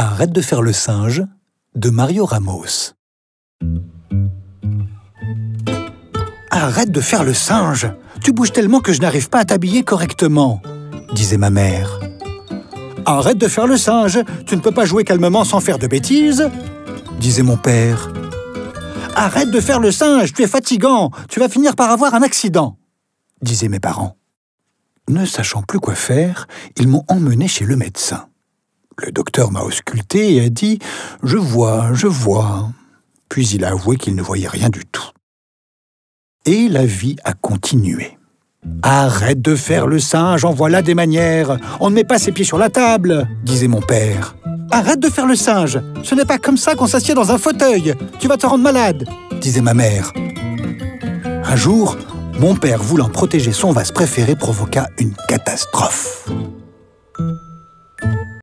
Arrête de faire le singe de Mario Ramos. Arrête de faire le singe Tu bouges tellement que je n'arrive pas à t'habiller correctement, disait ma mère. Arrête de faire le singe Tu ne peux pas jouer calmement sans faire de bêtises, disait mon père. Arrête de faire le singe, tu es fatigant, tu vas finir par avoir un accident, disaient mes parents. Ne sachant plus quoi faire, ils m'ont emmené chez le médecin. Le docteur m'a ausculté et a dit « Je vois, je vois ». Puis il a avoué qu'il ne voyait rien du tout. Et la vie a continué. Arrête de faire le singe, en voilà des manières. On ne met pas ses pieds sur la table, disait mon père. Arrête de faire le singe. Ce n'est pas comme ça qu'on s'assied dans un fauteuil. Tu vas te rendre malade, disait ma mère. Un jour, mon père, voulant protéger son vase préféré, provoqua une catastrophe.